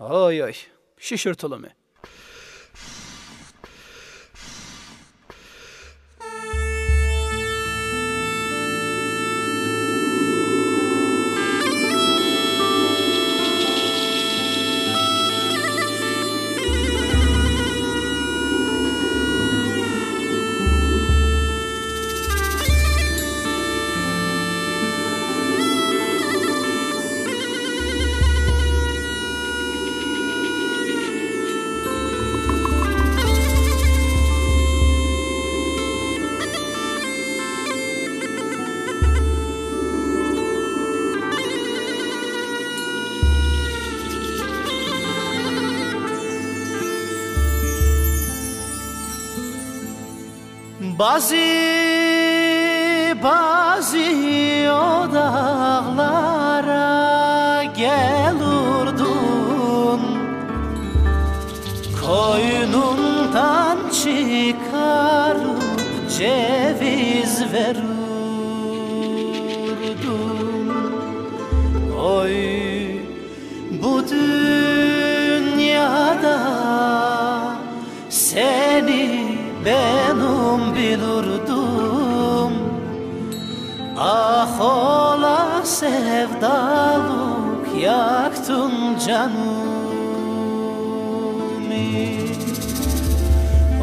Oy oy, şişirtili Bazı bazı o dağlara gelurdun Koynundan çıkarıp ceviz verurdun Oy bu dünyada seni benim bilurdum Ah ola sevdalık yaktın canımı.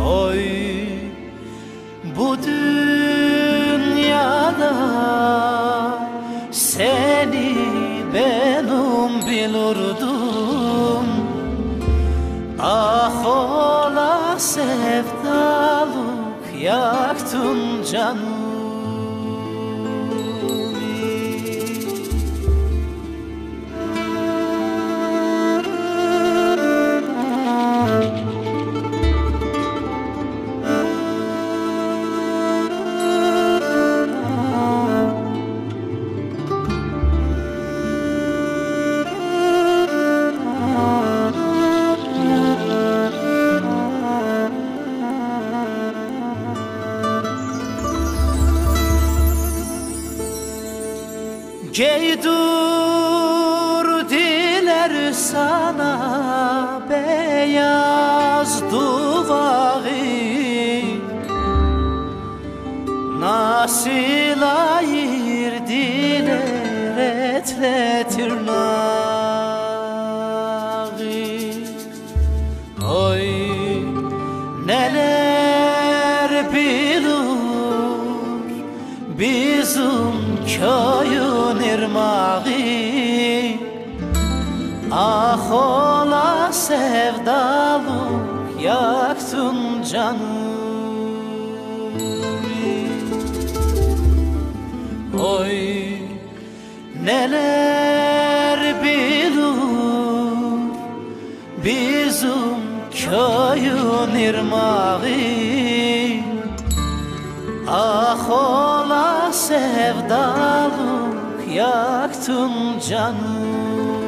Oy bu dünyada seni benim bilurdum Ah ola sevdalık yaktın canımı Geydur diler sana beyaz duvağı Nasıl ayırdılar etle tırnağı Oy neler bilur bizim köyün irmağı. Ah ola sevdalık yaktın canımı Oy neler bilur bizim köyün irmağı Ah ola sevdalık yaktın canım